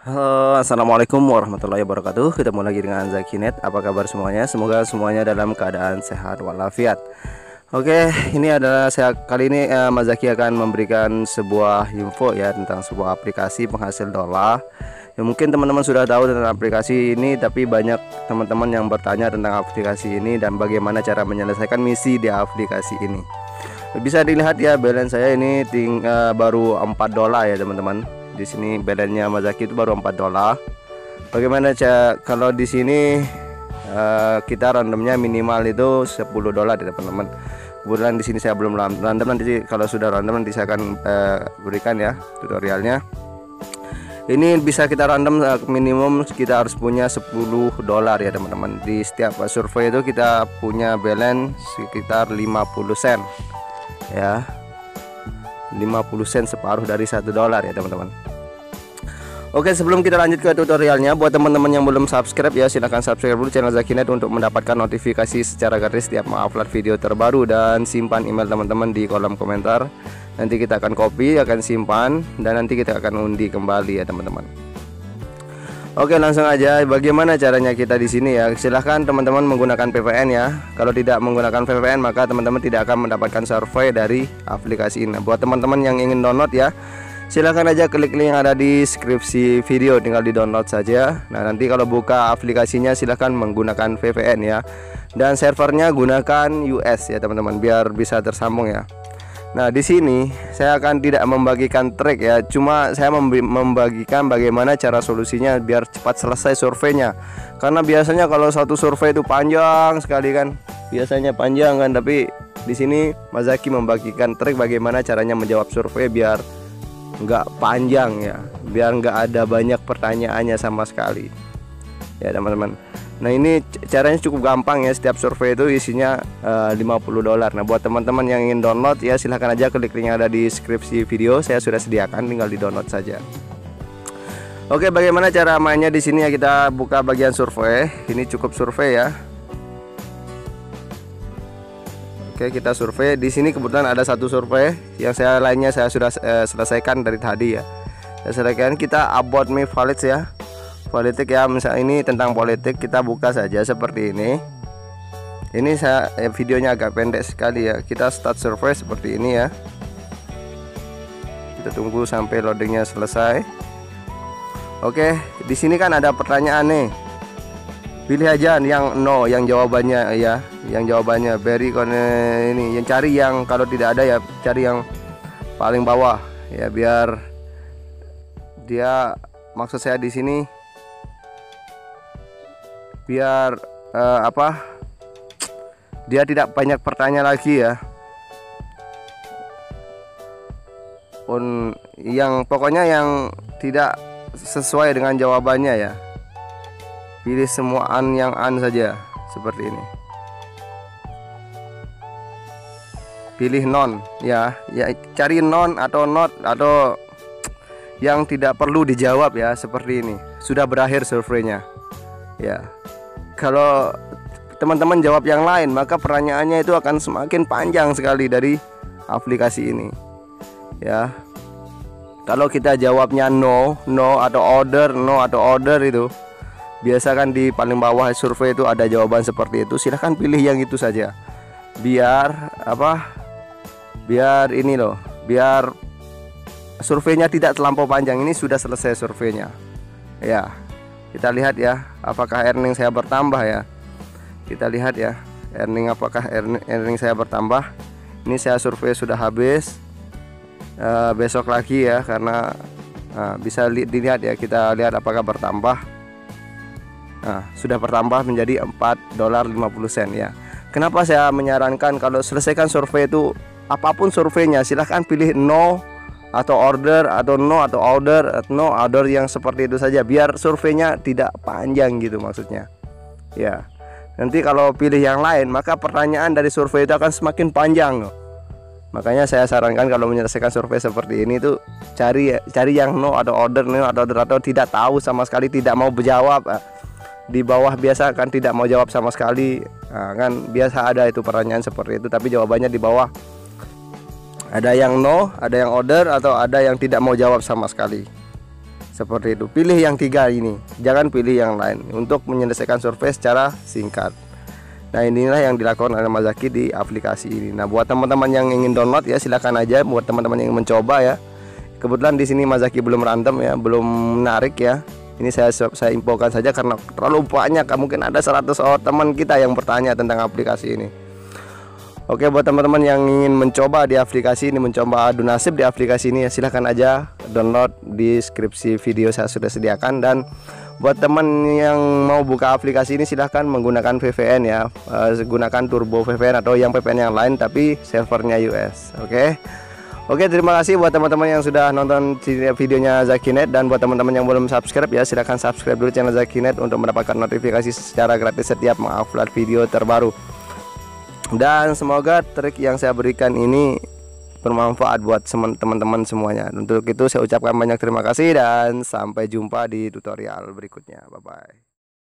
Assalamualaikum warahmatullahi wabarakatuh Ketemu lagi dengan Zakinet Apa kabar semuanya? Semoga semuanya dalam keadaan sehat walafiat Oke, ini adalah saya kali ini eh, Mas Zaki akan memberikan sebuah info ya tentang sebuah aplikasi penghasil dolar. Ya mungkin teman-teman sudah tahu tentang aplikasi ini, tapi banyak teman-teman yang bertanya tentang aplikasi ini dan bagaimana cara menyelesaikan misi di aplikasi ini. Bisa dilihat ya balance saya ini ting uh, baru 4 dolar ya teman-teman di sini bedanya Mazaki itu baru 4 dolar. Bagaimana cak? Kalau di sini uh, kita randomnya minimal itu 10 dolar ya teman-teman. Kebetulan di sini saya belum random nanti kalau sudah random nanti saya akan uh, berikan ya tutorialnya. Ini bisa kita random uh, minimum kita harus punya 10 dolar ya teman-teman. Di setiap survei itu kita punya balance sekitar 50 sen ya. 50 sen separuh dari satu dolar ya teman-teman Oke sebelum kita lanjut ke tutorialnya Buat teman-teman yang belum subscribe ya silahkan subscribe dulu channel Zakinet Untuk mendapatkan notifikasi secara gratis setiap upload video terbaru Dan simpan email teman-teman di kolom komentar. Nanti kita akan copy, akan simpan Dan nanti kita akan undi kembali ya teman-teman. Oke langsung aja. Bagaimana caranya kita di sini ya? Silahkan teman-teman menggunakan VPN ya. Kalau tidak menggunakan VPN maka teman-teman tidak akan mendapatkan survei dari aplikasi ini. Buat teman-teman yang ingin download ya silahkan aja klik link yang ada di deskripsi video tinggal di download saja nah nanti kalau buka aplikasinya silahkan menggunakan VPN ya. Dan servernya gunakan US ya teman-teman biar bisa tersambung ya. Nah di sini saya akan tidak membagikan trik ya cuma saya membagikan bagaimana cara solusinya biar cepat selesai surveinya. Karena biasanya kalau satu survei itu panjang sekali kan biasanya panjang kan tapi di sini Mas Zaki membagikan trik bagaimana caranya menjawab survei biar nggak panjang ya. Biar nggak ada banyak pertanyaannya sama sekali. Ya teman-teman. Nah ini caranya cukup gampang ya. Setiap survei itu isinya uh, eh, 50 dolar. Nah buat teman-teman yang ingin download ya silahkan aja klik link yang ada di deskripsi video. Saya sudah sediakan tinggal di download saja. Oke bagaimana cara mainnya di sini ya? Kita buka bagian survei. Ini cukup survei ya Oke, kita survei. Di sini kebetulan ada satu survei yang saya lainnya saya sudah eh, selesaikan dari tadi ya. Saya selesaikan kita about me valid ya. Politik ya, misal ini tentang politik kita buka saja seperti ini. Ini saya eh, videonya agak pendek sekali ya. Kita start survei seperti ini ya. Kita tunggu sampai loadingnya selesai. Oke, di sini kan ada pertanyaan nih pilih aja yang no yang jawabannya ya. Yang jawabannya very ini yang cari yang kalau tidak ada ya cari yang paling bawah ya biar dia maksud saya di sini biar uh, apa dia tidak banyak pertanyaan lagi ya. Pun yang pokoknya yang tidak sesuai dengan jawabannya ya pilih semua an yang an saja seperti ini. Pilih non ya. Ya cari non atau not atau yang tidak perlu dijawab ya seperti ini. Sudah berakhir surveinya ya. Kalau teman-teman jawab yang lain maka pertanyaannya itu akan semakin panjang sekali dari aplikasi ini ya. Kalau kita jawabnya no no atau order no atau order itu biasa kan di paling bawah survei itu ada jawaban seperti itu. Silahkan pilih yang itu saja. Biar apa biar ini loh biar surveinya tidak terlampau panjang. Ini sudah selesai surveinya. Ya kita lihat ya apakah earning saya bertambah ya. Kita lihat ya earning apakah earning saya bertambah. Ini saya survei sudah habis. Uh, besok lagi ya karena uh, bisa dilihat ya kita lihat apakah bertambah Nah, sudah bertambah menjadi 4 dolar 50 sen ya. Kenapa saya menyarankan kalau selesaikan survei itu apa pun surveinya silahkan pilih no atau order atau no atau order no order yang seperti itu saja biar surveinya tidak panjang gitu maksudnya. Ya. Nanti kalau pilih yang lain maka pertanyaan dari survei itu akan semakin panjang. Makanya saya sarankan kalau menyelesaikan survei seperti ini tuh cari cari yang no atau order no atau order atau tidak tahu sama sekali tidak mau menjawab di bawah biasa kan tidak mau jawab sama sekali nah, kan biasa ada itu pertanyaan seperti itu tapi jawabannya di bawah ada yang no ada yang order atau ada yang tidak mau jawab sama sekali seperti itu pilih yang tiga ini jangan pilih yang lain untuk menyelesaikan survei secara singkat Nah inilah yang dilakukan oleh Mas Zaki di aplikasi ini. Nah buat teman-teman yang ingin download ya silakan aja. Buat teman-teman yang mencoba ya. Kebetulan di sini Mas Zaki belum rantem ya, belum menarik ya. Ini saya saya infokan saja karena terlalu banyak. Mungkin ada 100 orang teman kita yang bertanya tentang aplikasi ini. Oke buat teman-teman yang ingin mencoba di aplikasi ini mencoba adu nasib di aplikasi ini ya silahkan aja download di deskripsi video saya sudah sediakan dan buat teman yang mau buka aplikasi ini silahkan menggunakan VPN ya uh, gunakan turbo VPN atau yang VPN yang lain tapi servernya US oke okay? Oke terima kasih buat teman-teman yang sudah nonton videonya Zakinet. Dan buat teman-teman yang belum subscribe ya silahkan subscribe dulu channel Zakinet untuk mendapatkan notifikasi secara gratis setiap mengupload video terbaru. Dan semoga trik yang saya berikan ini bermanfaat buat teman-teman semuanya. Untuk itu saya ucapkan banyak terima kasih dan sampai jumpa di tutorial berikutnya. Bye bye